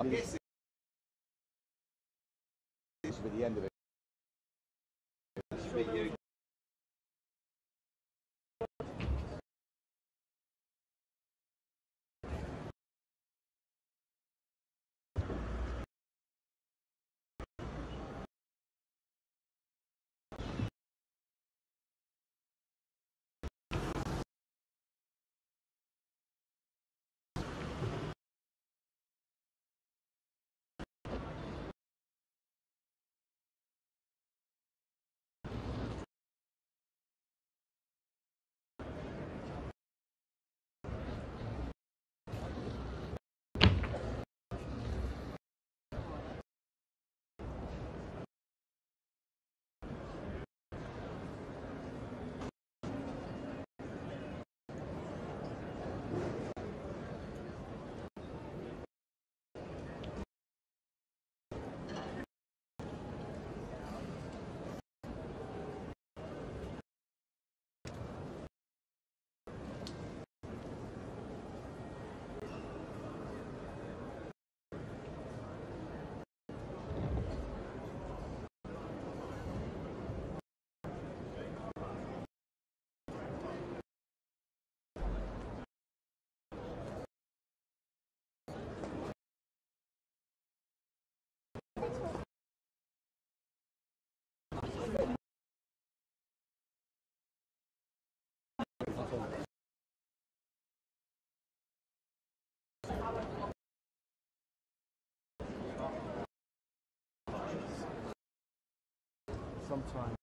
this should be the end of it. Should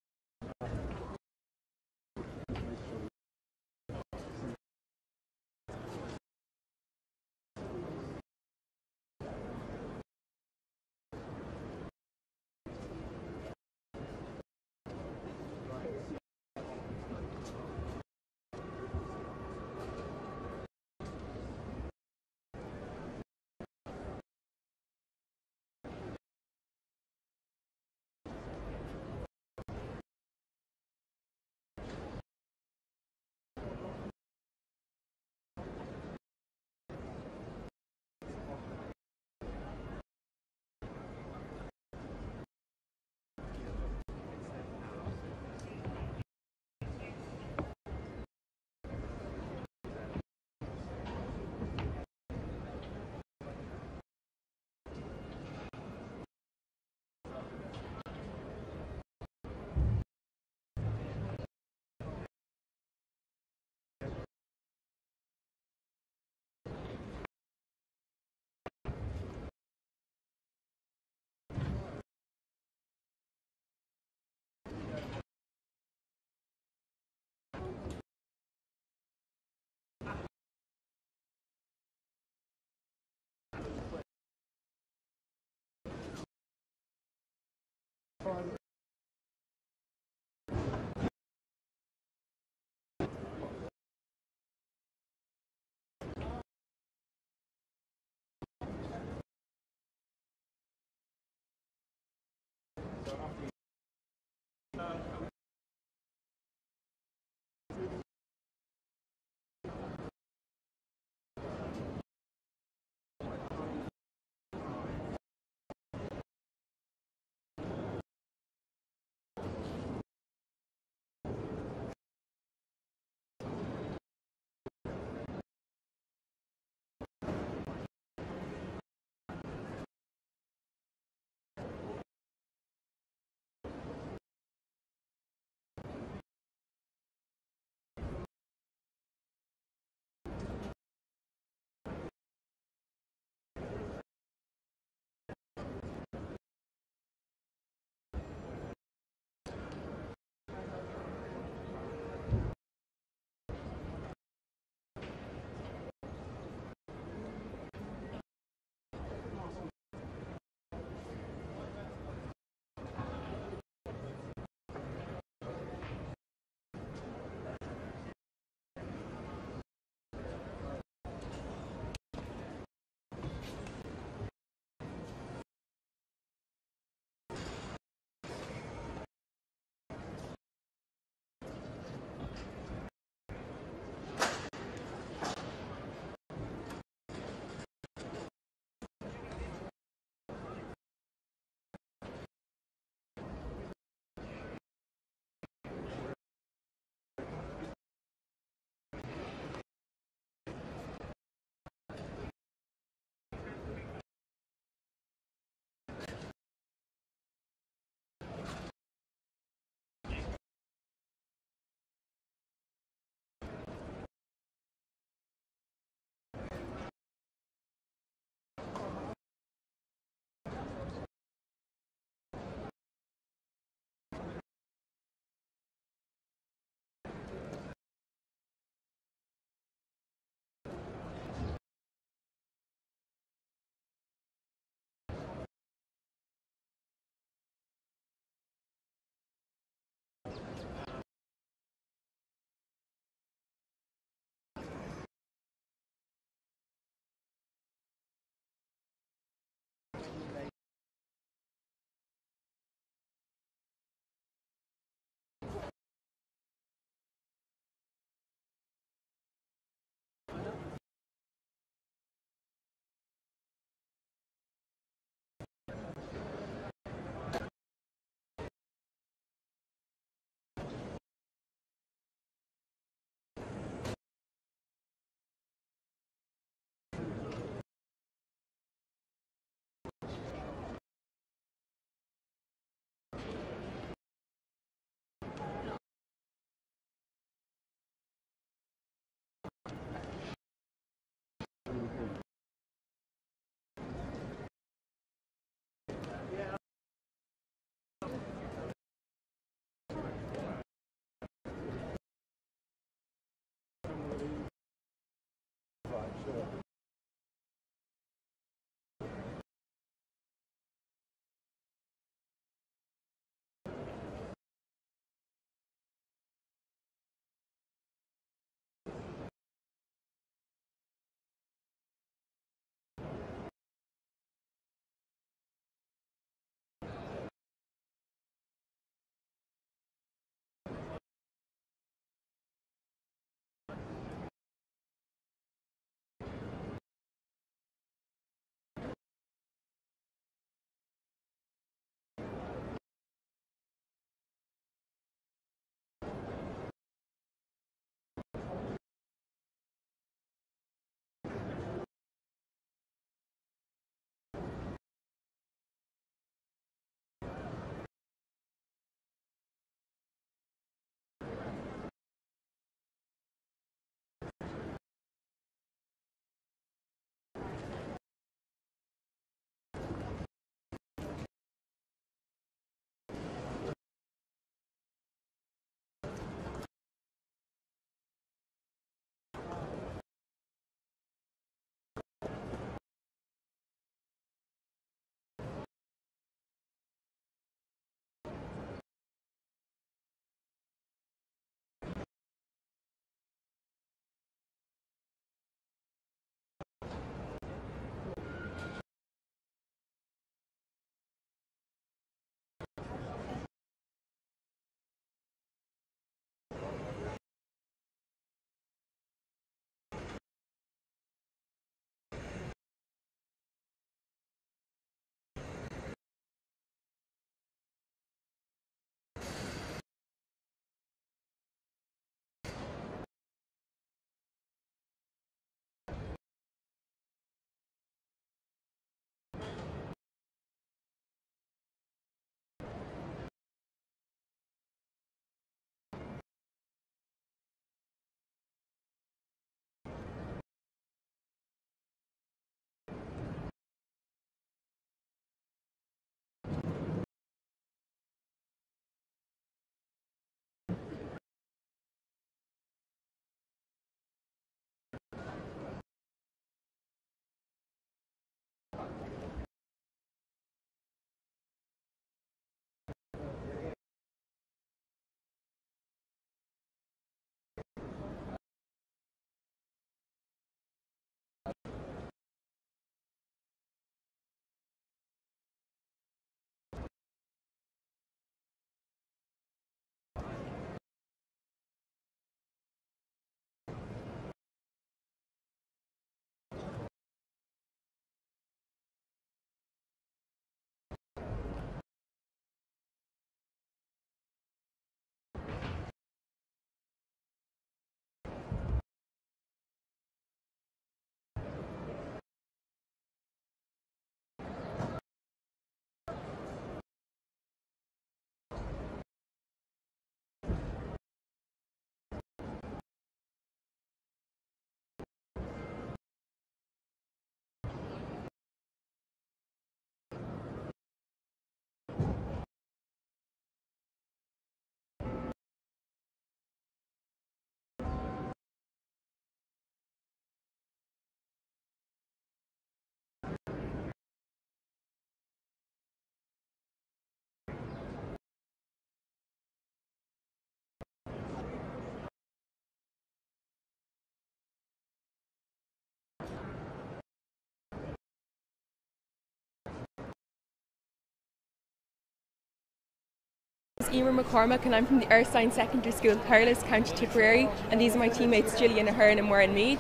Emer McCormack and I'm from the Erskine Secondary School, Thurles, County Tipperary, and these are my teammates Gillian Ahern and Warren Mead.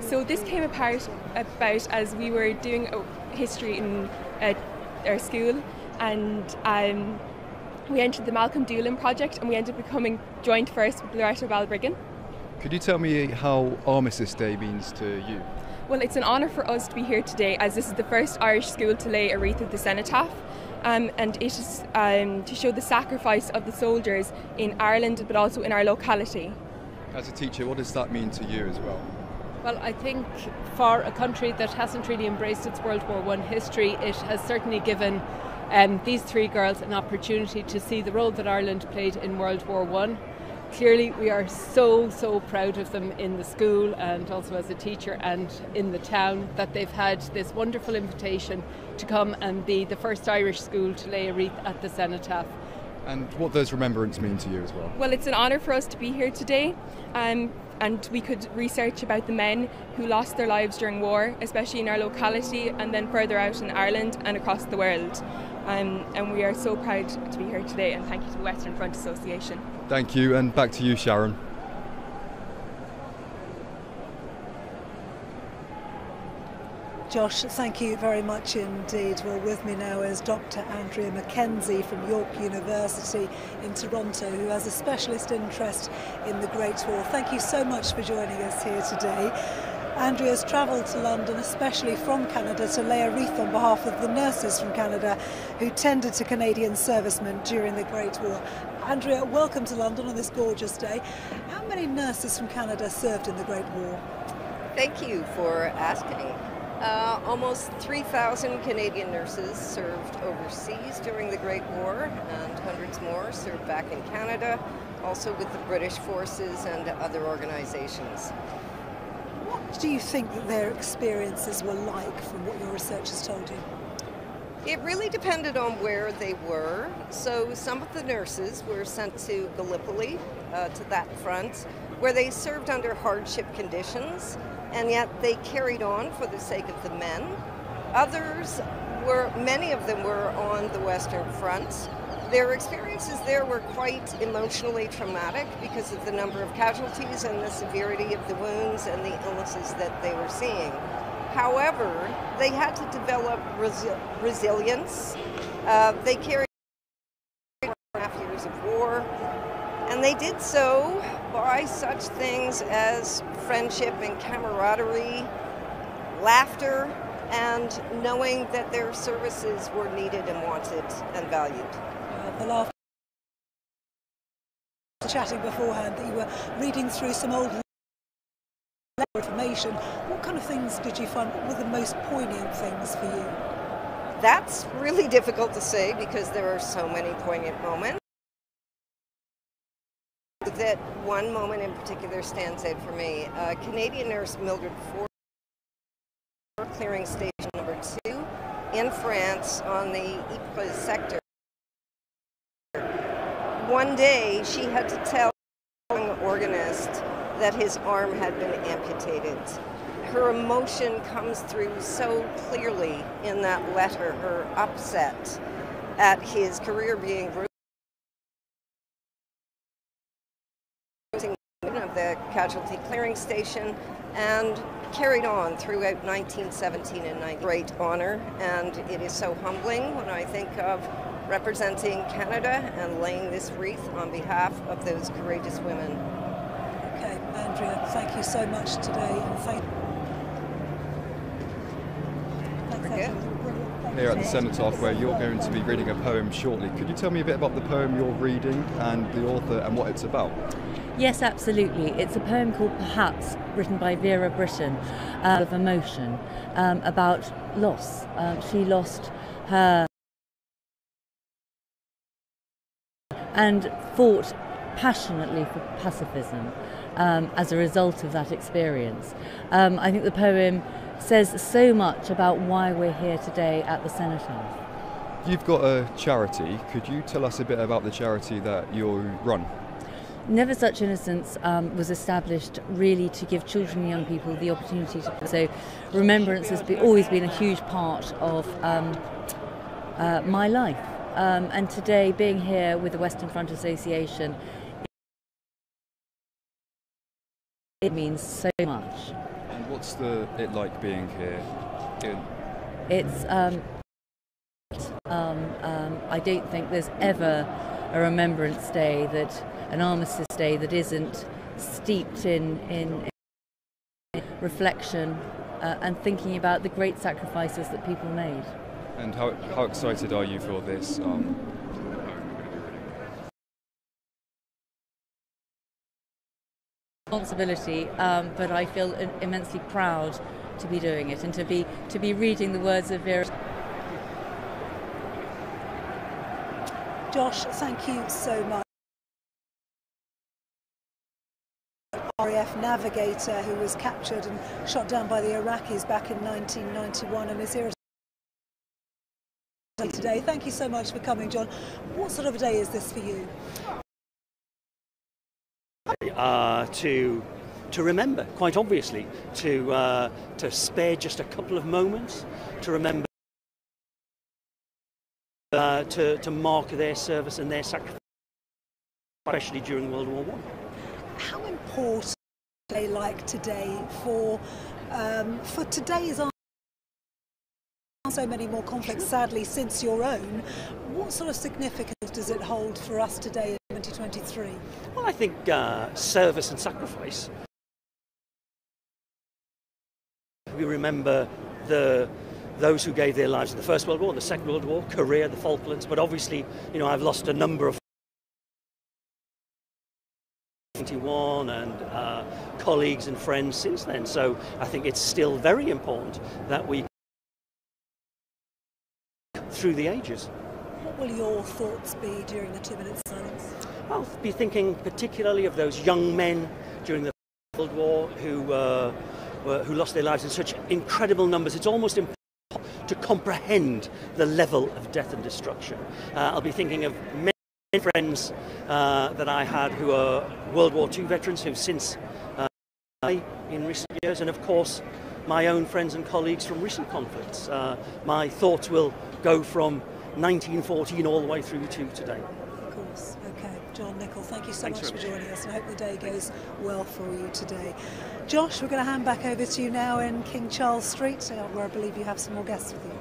So this came apart about as we were doing history in uh, our school, and um, we entered the Malcolm Doolin project, and we ended up becoming joint first with Loreto Balbriggan. Could you tell me how Armistice Day means to you? Well, it's an honour for us to be here today as this is the first Irish school to lay a wreath of the cenotaph. Um, and it is um, to show the sacrifice of the soldiers in Ireland but also in our locality. As a teacher, what does that mean to you as well? Well, I think for a country that hasn't really embraced its World War One history, it has certainly given um, these three girls an opportunity to see the role that Ireland played in World War One clearly we are so so proud of them in the school and also as a teacher and in the town that they've had this wonderful invitation to come and be the first Irish school to lay a wreath at the cenotaph. And what does remembrance mean to you as well? Well, it's an honour for us to be here today. Um, and we could research about the men who lost their lives during war, especially in our locality and then further out in Ireland and across the world. Um, and we are so proud to be here today, and thank you to the Western Front Association. Thank you, and back to you, Sharon. Josh, thank you very much indeed. Well, with me now is Dr. Andrea McKenzie from York University in Toronto, who has a specialist interest in the Great War. Thank you so much for joining us here today. Andrea's travelled to London, especially from Canada, to lay a wreath on behalf of the nurses from Canada who tended to Canadian servicemen during the Great War. Andrea, welcome to London on this gorgeous day. How many nurses from Canada served in the Great War? Thank you for asking. Uh, almost 3,000 Canadian nurses served overseas during the Great War, and hundreds more served back in Canada, also with the British forces and other organizations. What do you think that their experiences were like from what your research has told you? It really depended on where they were. So some of the nurses were sent to Gallipoli, uh, to that front, where they served under hardship conditions and yet they carried on for the sake of the men. Others were, many of them were on the Western Front. Their experiences there were quite emotionally traumatic because of the number of casualties and the severity of the wounds and the illnesses that they were seeing. However, they had to develop resi- resilience. Uh, they carried half years of war, and they did so by such things as friendship and camaraderie, laughter, and knowing that their services were needed and wanted and valued. The laughter, chatting beforehand, that you were reading through some old information. What kind of things did you find? Were the most poignant things for you? That's really difficult to say because there are so many poignant moments. That one moment in particular stands out for me. Uh, Canadian nurse Mildred Forbes, clearing station number two in France on the Ypres sector. One day she had to tell the organist that his arm had been amputated. Her emotion comes through so clearly in that letter, her upset at his career being ruined. of the casualty clearing station and carried on throughout 1917 and 19. Great honor, and it is so humbling when I think of representing Canada and laying this wreath on behalf of those courageous women. Okay, Andrea, thank you so much today, and thank. Here at the Cenotaph, where you're going to be reading a poem shortly, could you tell me a bit about the poem you're reading and the author and what it's about? Yes, absolutely. It's a poem called Perhaps, written by Vera Brittain, uh, of emotion, um, about loss. Um, she lost her and fought passionately for pacifism um, as a result of that experience. Um, I think the poem says so much about why we're here today at the Cenotaph. You've got a charity. Could you tell us a bit about the charity that you run? Never Such Innocence um, was established really to give children and young people the opportunity to. So, remembrance has be, always been a huge part of um, uh, my life. Um, and today, being here with the Western Front Association, it means so much. And what's the it like being here? In, It's um, um, um, I don't think there's ever a Remembrance Day that an Armistice Day that isn't steeped in in, in reflection uh, and thinking about the great sacrifices that people made. And how, how excited are you for this? Um, responsibility, um, but I feel immensely proud to be doing it and to be to be reading the words of Vera. Josh, thank you so much. RAF navigator who was captured and shot down by the Iraqis back in 1991 and is here today. Thank you so much for coming, John. What sort of a day is this for you? uh, to to remember, quite obviously, to uh, to spare just a couple of moments to remember, uh, to to mark their service and their sacrifice, especially during World War One. How important a day like today for um, for today's so many more conflicts, sadly, since your own. What sort of significance does it hold for us today in 2023? Well, I think uh, service and sacrifice. We remember the those who gave their lives in the First World War, the Second World War, Korea, the Falklands, but obviously, you know, I've lost a number of 21 and uh, colleagues and friends since then. So I think it's still very important that we through the ages. What will your thoughts be during the two minutes silence? I'll be thinking particularly of those young men during the World War who, uh, were, who lost their lives in such incredible numbers. It's almost impossible to comprehend the level of death and destruction. Uh, I'll be thinking of many friends uh, that I had who are World War II veterans who've since uh, died in recent years, and of course, my own friends and colleagues from recent conflicts. Uh, my thoughts will go from 1914 all the way through to today. Of course. Okay. John Nichol, thank you so Thanks much for joining us and I hope the day goes well for you today. Josh, we're going to hand back over to you now in King Charles Street, uh, where I believe you have some more guests with you.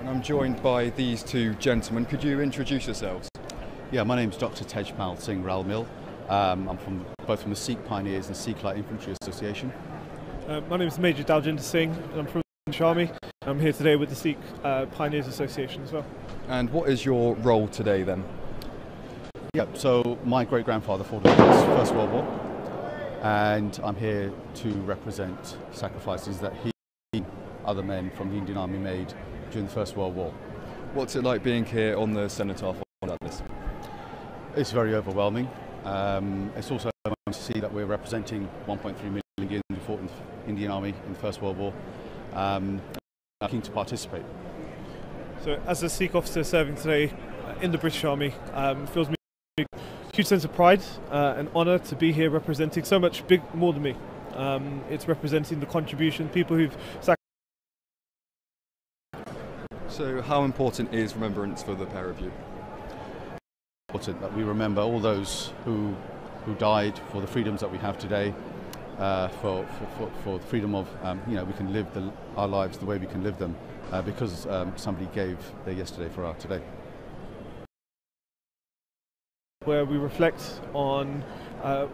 and I'm joined by these two gentlemen. Could you introduce yourselves? Yeah, my name's Dr. Tejpal Singh Ralmil. Um, I'm from both from the Sikh Pioneers and Sikh Light Infantry Association. Uh, my name is Major Daljinder Singh, and I'm from the I'm here today with the Sikh uh, Pioneers Association as well. And what is your role today then? Yeah, so my great grandfather fought in the First World War, and I'm here to represent sacrifices that he and other men from the Indian Army made during the First World War. What's it like being here on the Cenotaph on Atlas? It's very overwhelming. Um, it's also nice to see that we're representing 1.3 million Indians who fought in the Indian Army in the First World War. Um, I'm keen to participate. So, as a Sikh officer serving today in the British Army, um, it fills me with a huge sense of pride uh, and honour to be here representing so much big more than me. Um, it's representing the contribution, people who've sacrificed. So, how important is remembrance for the pair of you? important that we remember all those who who died for the freedoms that we have today, uh, for, for, for, the freedom of um, you know we can live the, our lives the way we can live them, uh, because um, somebody gave their yesterday for our today. where we reflect on uh,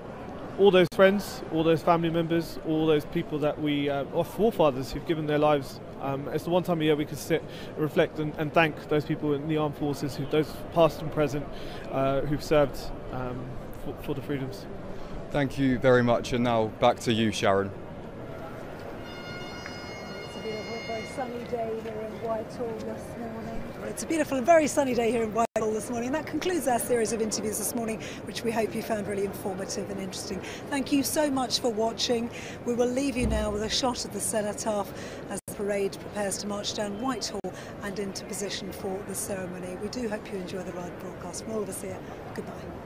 all those friends, all those family members, all those people that we, uh, our forefathers who've given their lives. Um, it's the one time a year we can sit, reflect, and, and thank those people in the armed forces, who, those past and present, uh, who've served um, for, for the freedoms. Thank you very much. And now back to you, Sharon. It's a beautiful, very sunny day here in Whitehall this morning. It's a beautiful and very sunny day here in Whitehall this morning. That concludes our series of interviews this morning, which we hope you found really informative and interesting. Thank you so much for watching. We will leave you now with a shot of the cenotaph as the parade prepares to march down Whitehall and into position for the ceremony. We do hope you enjoy the live broadcast. From all of us here, goodbye.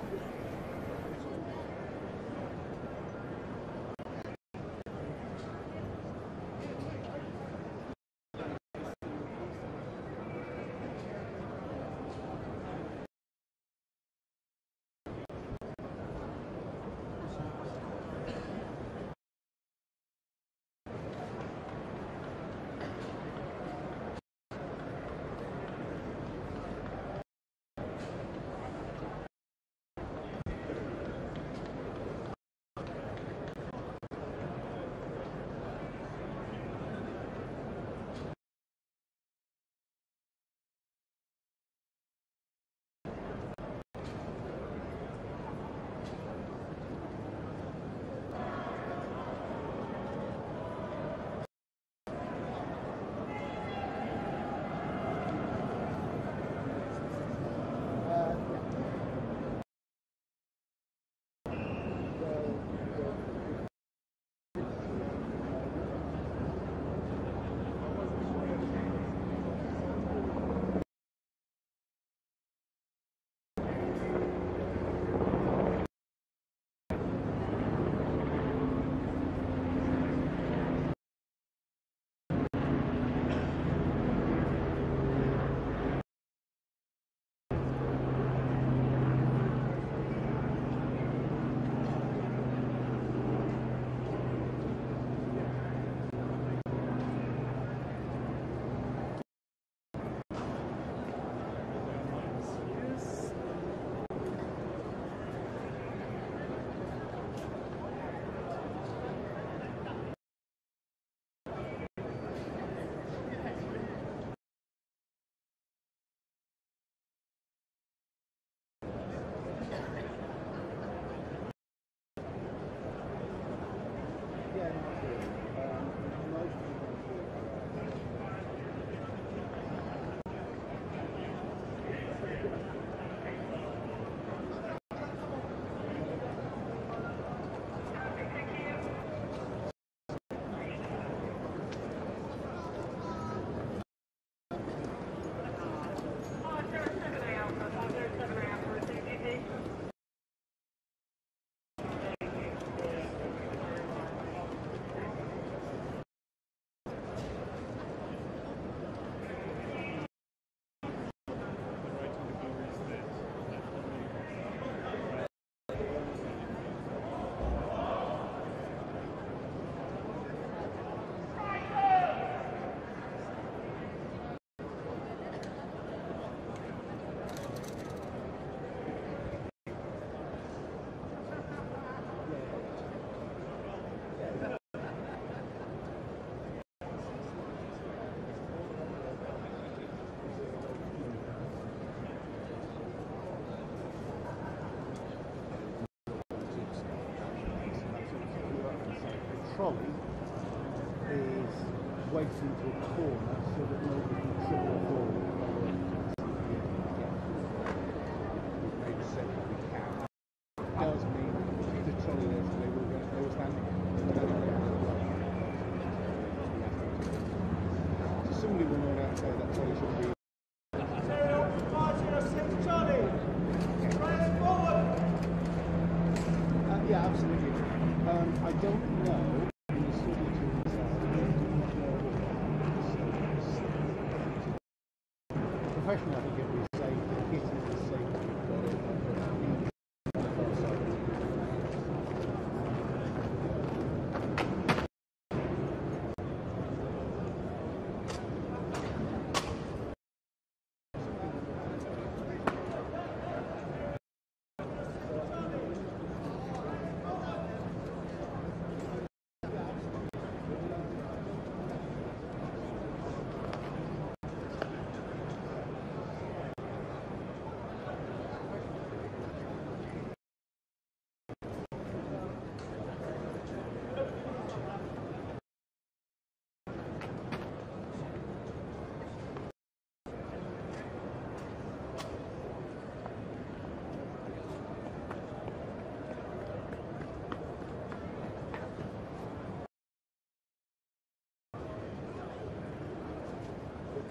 question, I think.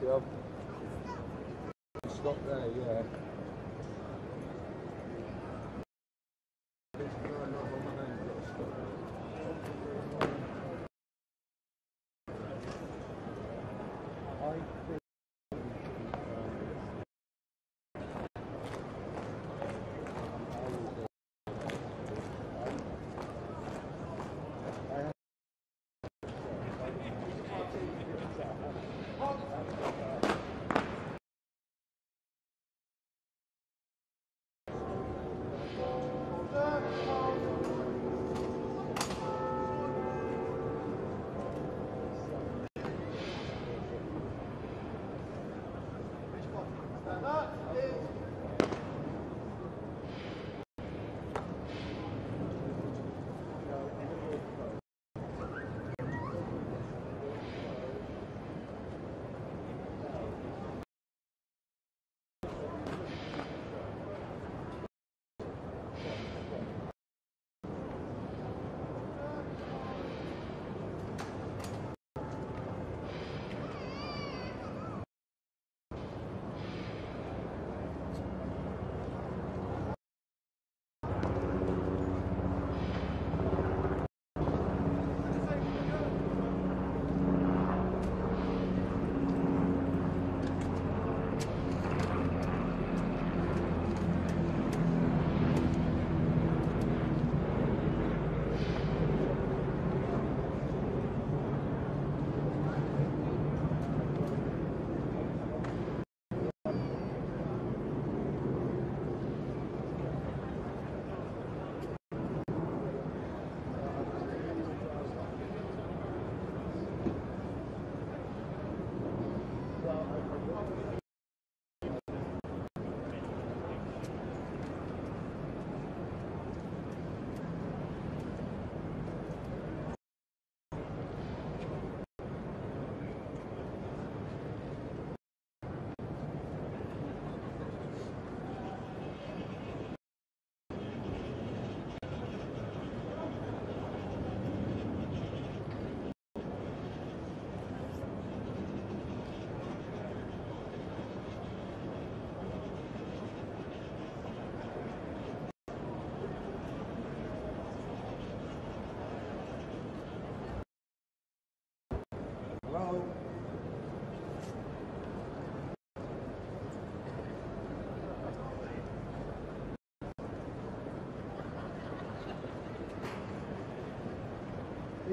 job. Stop there, yeah. Yeah.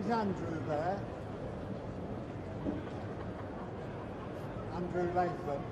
Is Andrew there? Andrew Latham.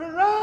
Parade!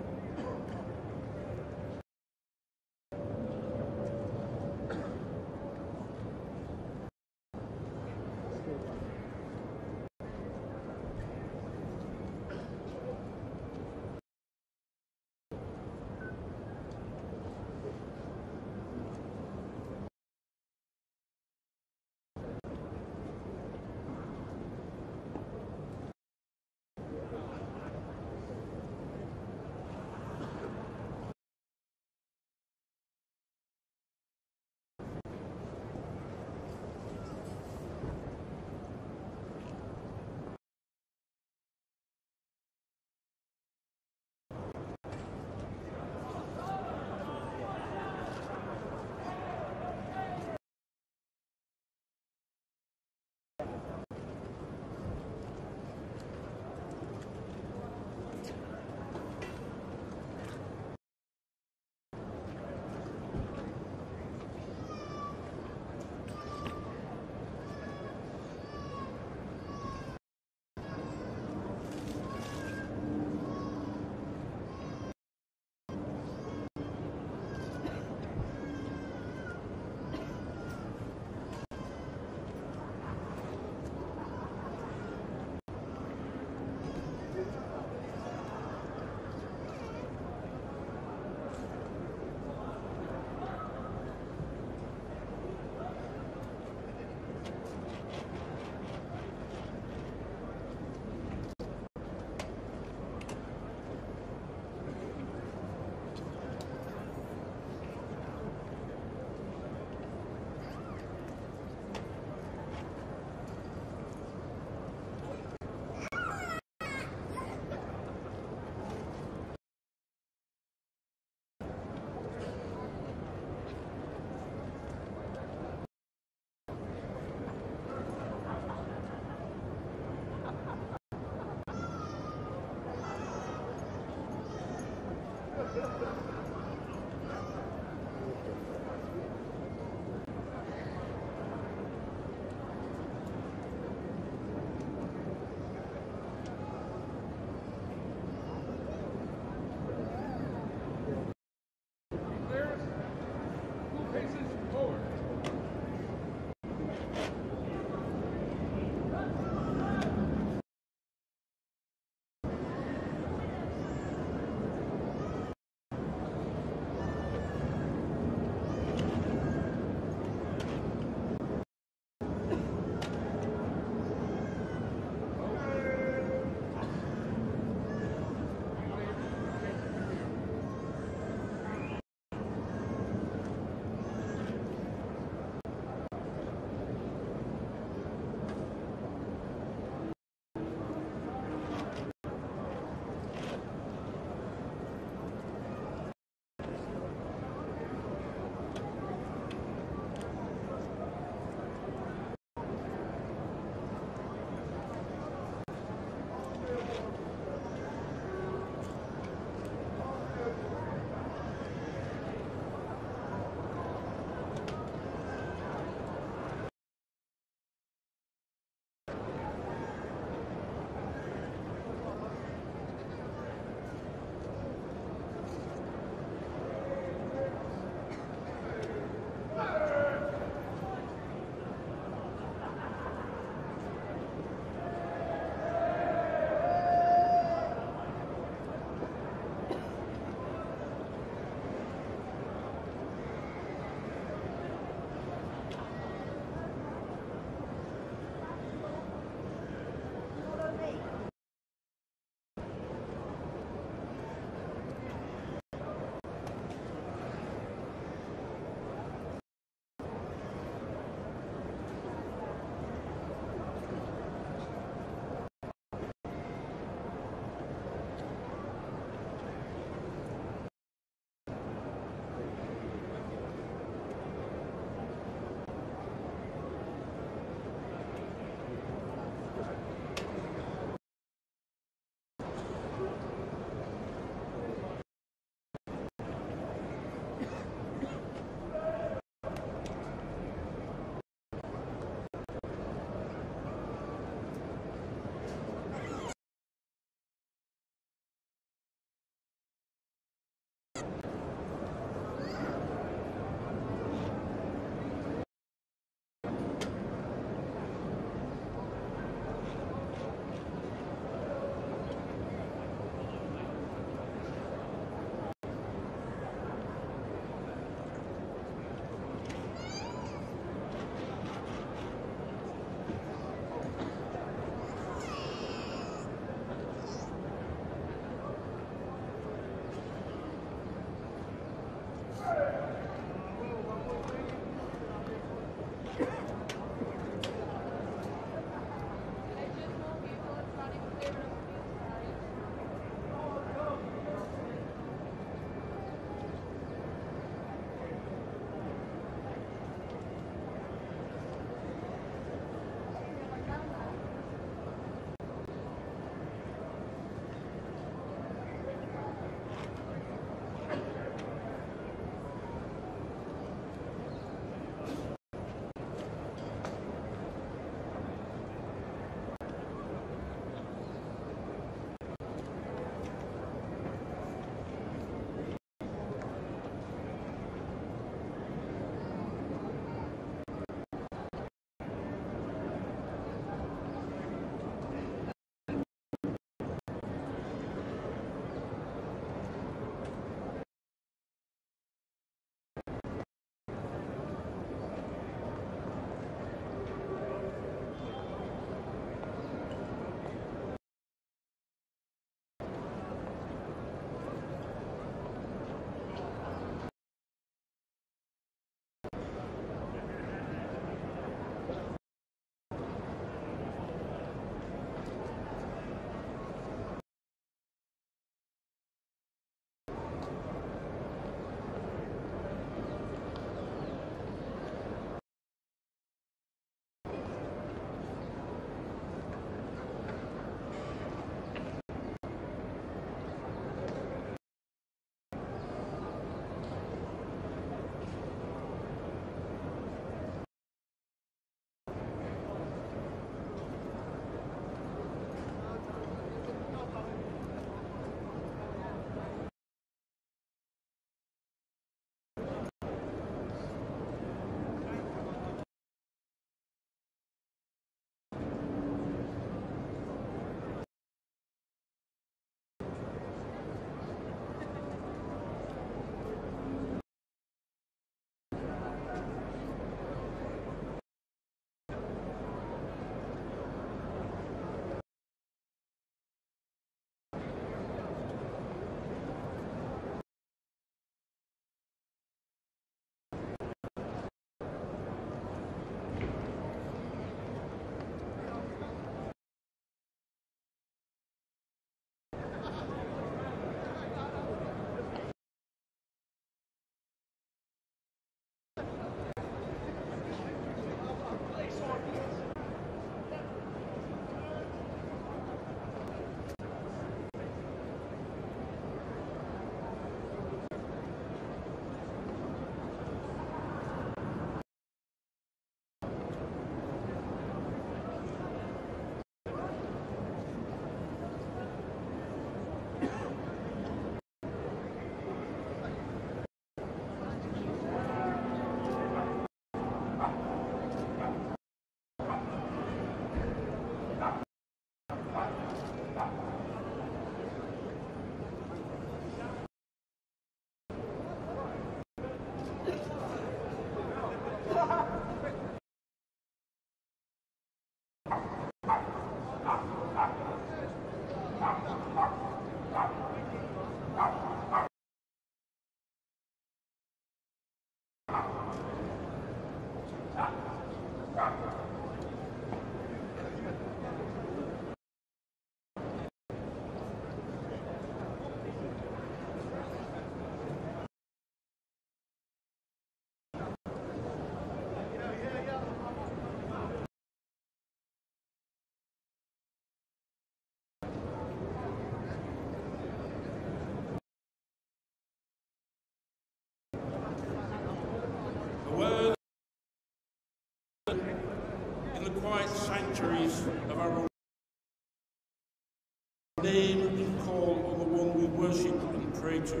Name and call on the one we worship and pray to.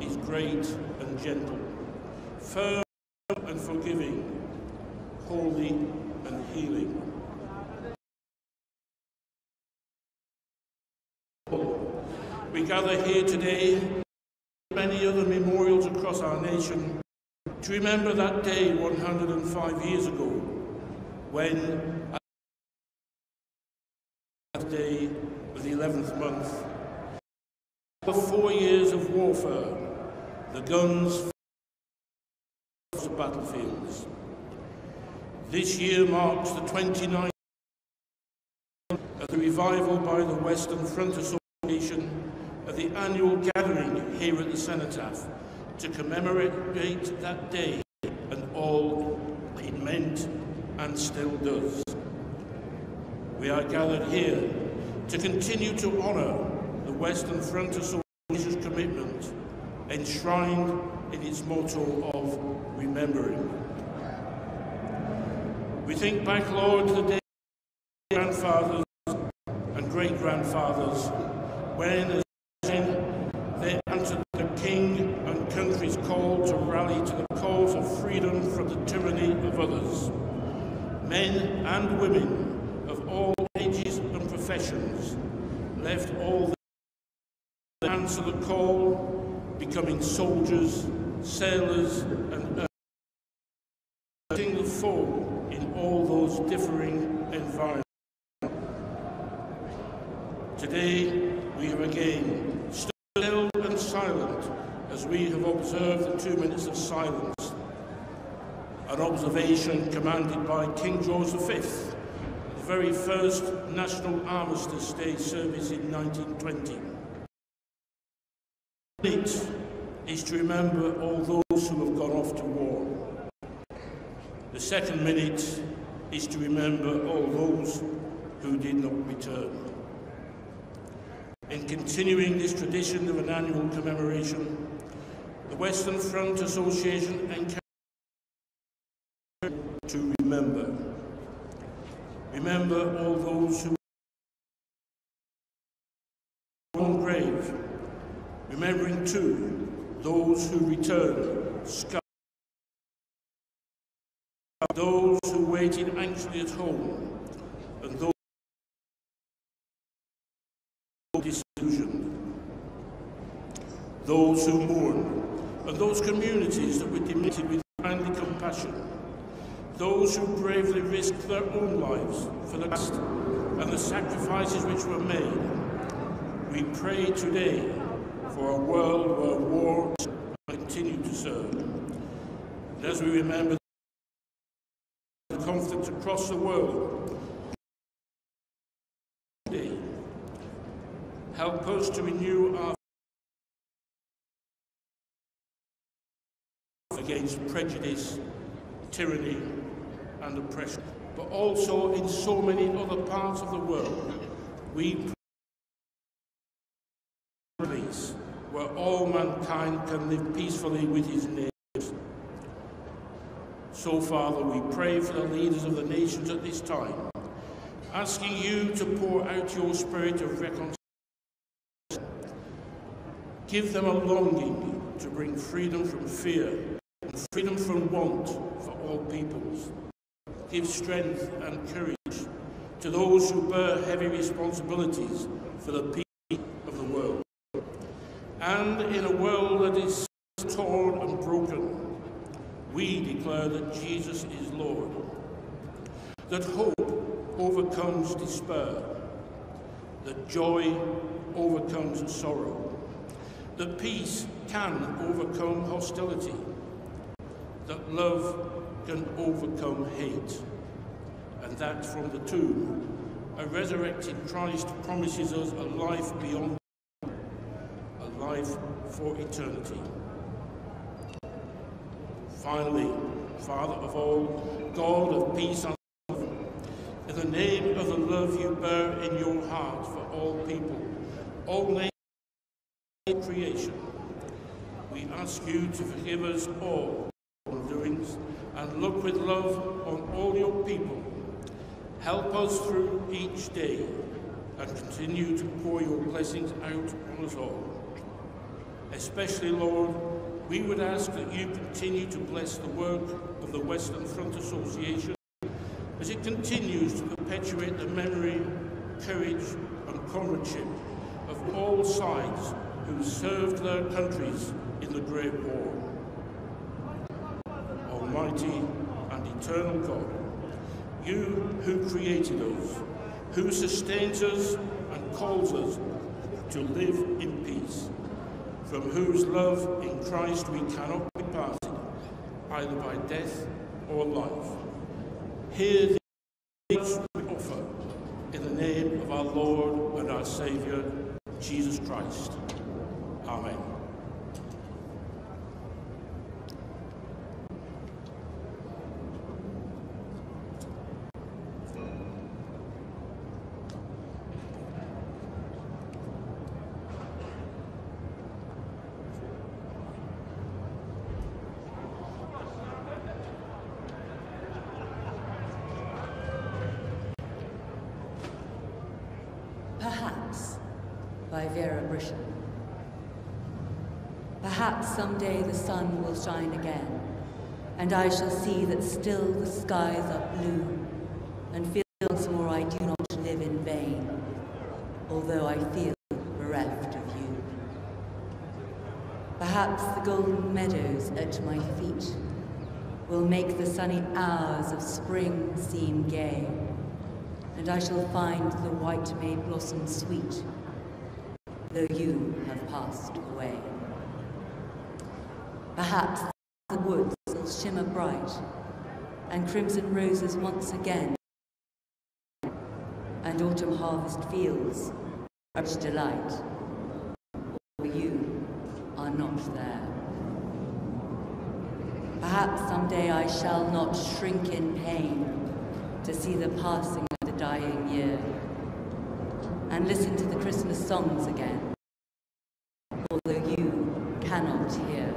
Is great and gentle, firm and forgiving, holy and healing. We gather here today, many other memorials across our nation, to remember that day 105 years ago when, day of the 11th month, for four years of warfare, the guns the battlefields. This year marks the 29th of the revival by the Western Front Association of the annual gathering here at the Cenotaph to commemorate that day and all it meant and still does. We are gathered here to continue to honour the Western Front Association's commitment enshrined in its motto of remembering. We think back, Lord, to the day grandfathers and great grandfathers when, as they answered the King and country's call to rally to the cause of freedom from the tyranny of others. Men and women of all ages and professions left all answer the call, becoming soldiers, sailors, and fighting the foe in all those differing environments. Today, we are again still and silent as we have observed the two minutes of silence, an observation commanded by King George V, the very first National Armistice Day service in 1920. It is to remember all those who have gone off to war. The second minute is to remember all those who did not return. In continuing this tradition of an annual commemoration, the Western Front Association encourages to remember. Remember all those who on grave, remembering too those who return, scar those who waited anxiously at home, and those disillusioned, those who mourn, and those communities that were demented with kindly compassion, those who bravely risked their own lives for the past and the sacrifices which were made. We pray today for a world where war continue to serve. And as we remember the conflicts across the world help us to renew our against prejudice, tyranny and oppression. But also in so many other parts of the world, we place where all mankind can live peacefully with his neighbors. So, Father, we pray for the leaders of the nations at this time, asking you to pour out your spirit of reconciliation. Give them a longing to bring freedom from fear and freedom from want for all peoples. Give strength and courage to those who bear heavy responsibilities for the world. And in a world that is torn and broken, we declare that Jesus is Lord, that hope overcomes despair, that joy overcomes sorrow, that peace can overcome hostility, that love can overcome hate, and that from the tomb, a resurrected Christ promises us a life beyond, for eternity. Finally, Father of all, God of peace and love, in the name of the love you bear in your heart for all people, all nations, creation, we ask you to forgive us all wrongdoings and look with love on all your people. Help us through each day and continue to pour your blessings out on us all. Especially, Lord, we would ask that you continue to bless the work of the Western Front Association as it continues to perpetuate the memory, courage and comradeship of all sides who served their countries in the Great War. Almighty and eternal God, you who created us, who sustains us and calls us to live in peace, from whose love in Christ we cannot be parted, either by death or life. Hear the we offer in the name of our Lord and our Saviour, Jesus Christ. Amen. Perhaps by Vera Brittain. Perhaps someday the sun will shine again, and I shall see that still the skies are blue, and feel once more I do not live in vain, although I feel bereft of you. Perhaps the golden meadows at my feet will make the sunny hours of spring seem gay, and I shall find the white may blossom sweet, though you have passed away. Perhaps the woods will shimmer bright, and crimson roses once again, and autumn harvest fields much delight, for you are not there. Perhaps someday I shall not shrink in pain to see the passing of the dying year and listen to the Christmas songs again, although you cannot hear.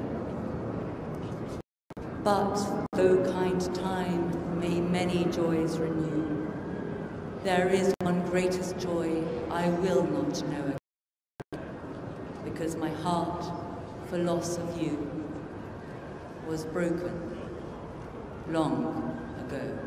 But though kind time may many joys renew, there is one greatest joy I will not know again, because my heart for loss of you was broken long ago.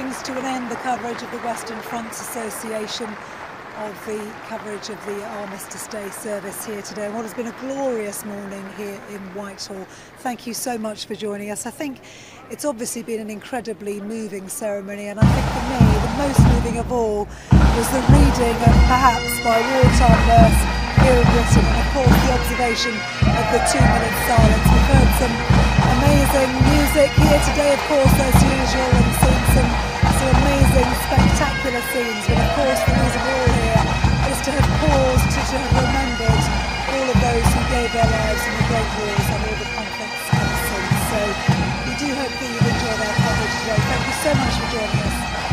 Brings to an end the coverage of the Western Fronts Association of the coverage of the Armistice Day service here today and what has been a glorious morning here in Whitehall. Thank you so much for joining us. I think it's obviously been an incredibly moving ceremony and I think for me the most moving of all was the reading of perhaps by wartime nurse here in Britain and of course the observation of the two minute silence. We've heard some amazing music here today of course as usual and seen some, some amazing spectacular scenes but of course the reason we're all here is to have paused, to, to have remembered all of those who gave their lives in the Great Wars and all the conflicts ever since. So we do hope that you've enjoyed our coverage today. Thank you so much for joining us.